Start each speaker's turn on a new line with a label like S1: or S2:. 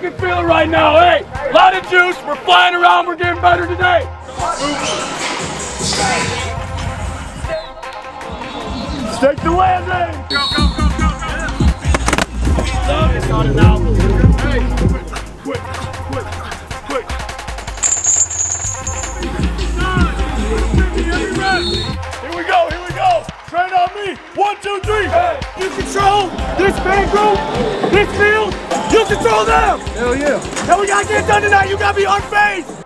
S1: can feel it right now. Hey, a lot of juice. We're flying around. We're getting better today. Stake the landing. Go, go, go, go, go. Hey, quick, quick, quick, quick. Here we go, here we go. Train on me. One, two, three. You control this fan group, this field. Control them.
S2: Hell yeah.
S1: And we gotta get it done tonight. You gotta be on base.